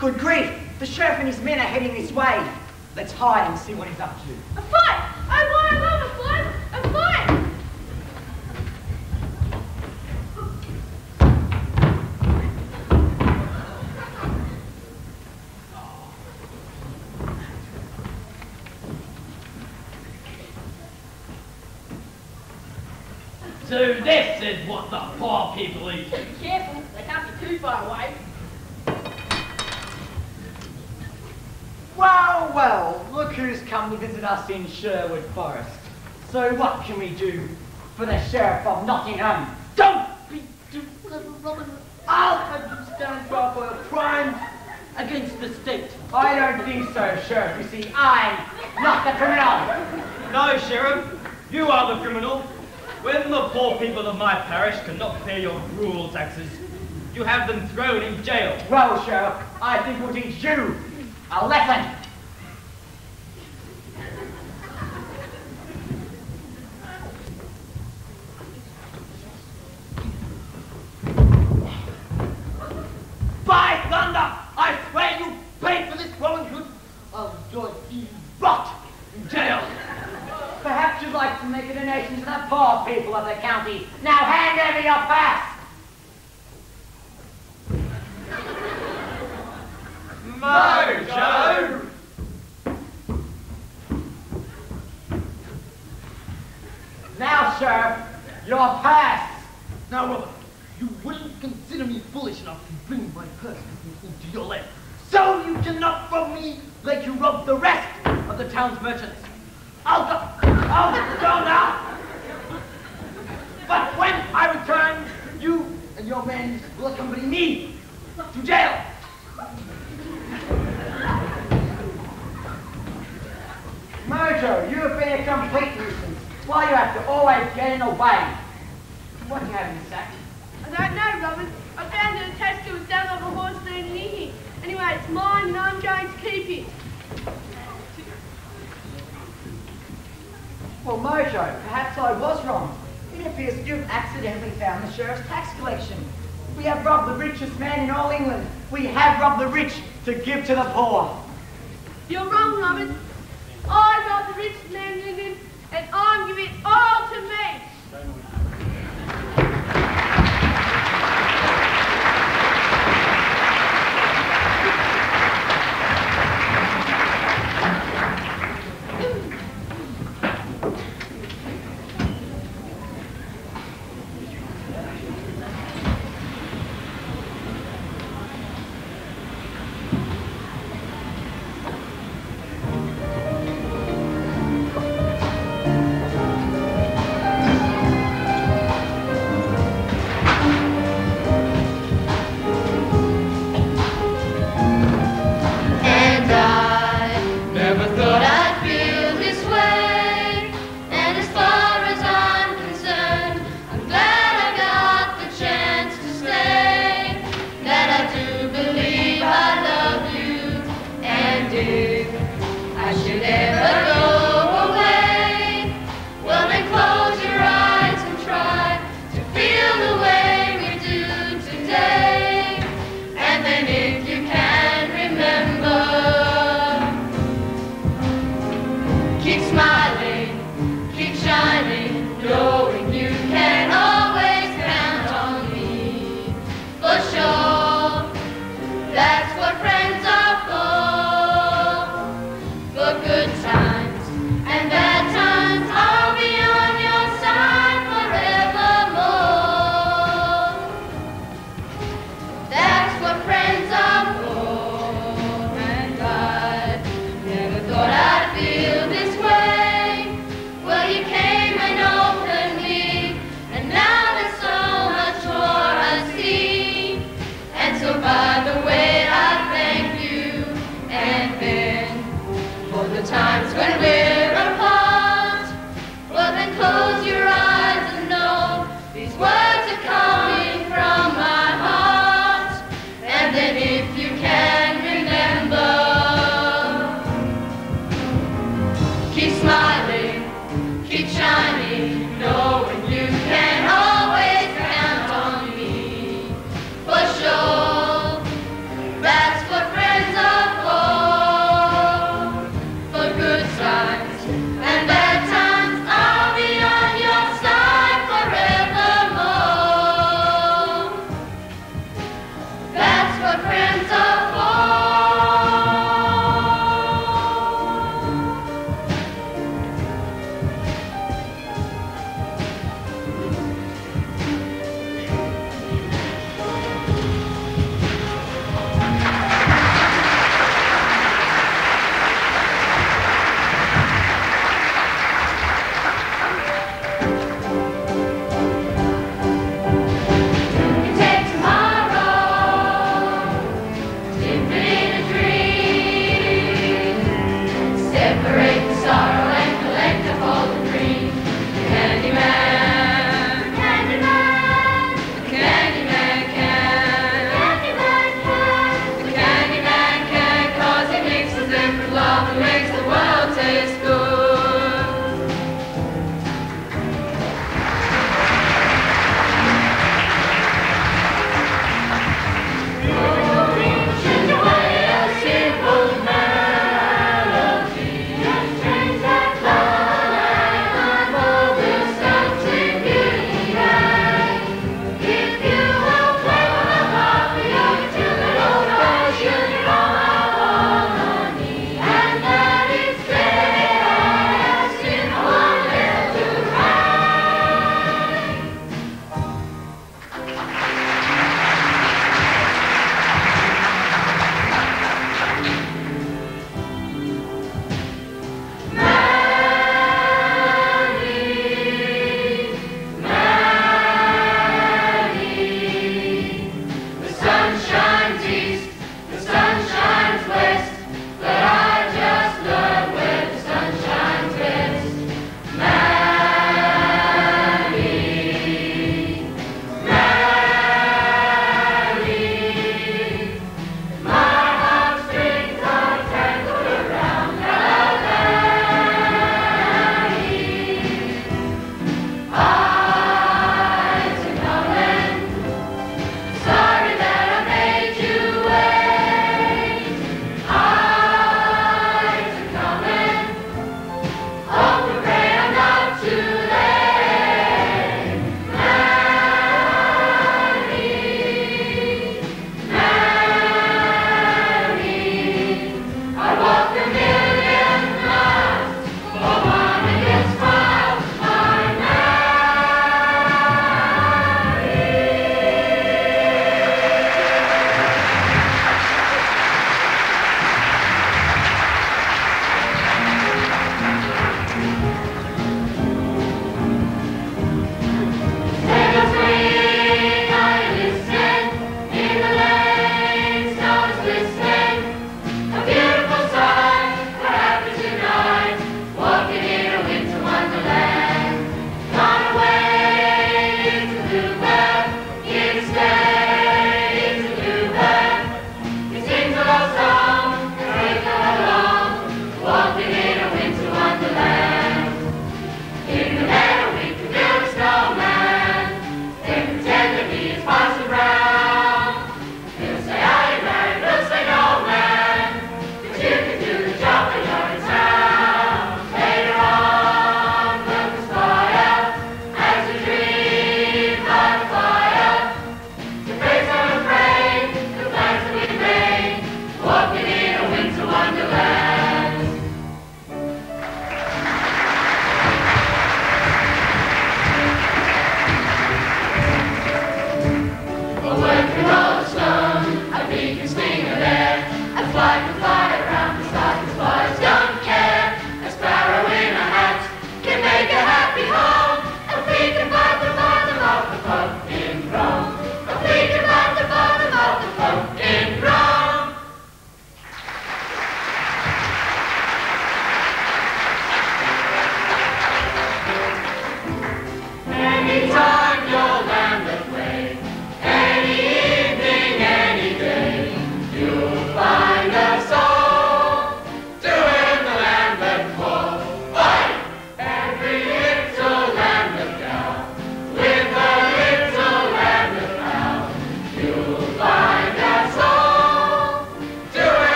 K: Good grief! The sheriff and his men are heading this way. Let's hide and see what he's up to.
U: A fight! Oh, I want to love a fight! A fight!
Y: So this is what the poor people eat.
U: Be careful, they can't be too far away.
K: Well, well, look who's come to visit us in Sherwood Forest. So what can we do for the Sheriff of Nottingham?
U: Don't be too clever, Robin. I'll have you stand trial for your crimes against the state.
K: I don't think so, Sheriff. You see, I'm not the criminal.
G: No, Sheriff, you are the criminal. When the poor people of my parish cannot pay your cruel taxes, you have them thrown in jail.
K: Well, Sheriff, I think we'll teach you a lesson.